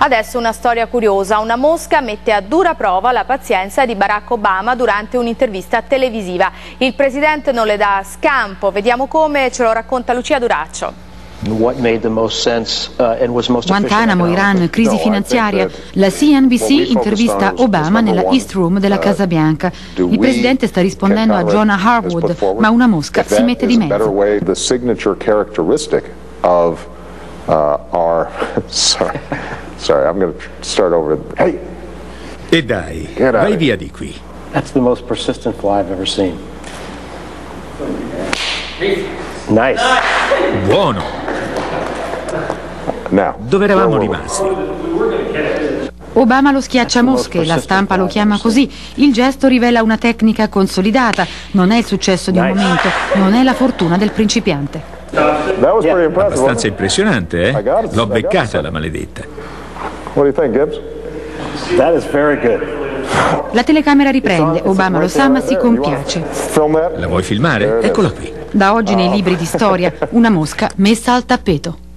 Adesso una storia curiosa. Una mosca mette a dura prova la pazienza di Barack Obama durante un'intervista televisiva. Il presidente non le dà scampo. Vediamo come ce lo racconta Lucia Duraccio. Uh, Guantanamo, Iran, crisi finanziaria. La CNBC intervista Obama nella East Room della Casa Bianca. Il presidente sta rispondendo a Jonah Harwood, ma una mosca si mette di mezzo. Sorry, I'm going to start over. Hey! E dai, vai via di qui. That's the most persistent fly I've ever seen. Nice. Buono. Now, Dove eravamo rimasti? Obama lo schiaccia mosche, la stampa lo chiama così. Il gesto rivela una tecnica consolidata. Non è il successo di un momento, non è la fortuna del principiante. Abbastanza impressionante, eh? L'ho beccata la maledetta. What do you think, Gibbs? That is very good. La telecamera riprende, Obama lo sa ma si compiace. La vuoi filmare? Eccola qui. Da oggi nei libri di storia, una mosca messa al tappeto.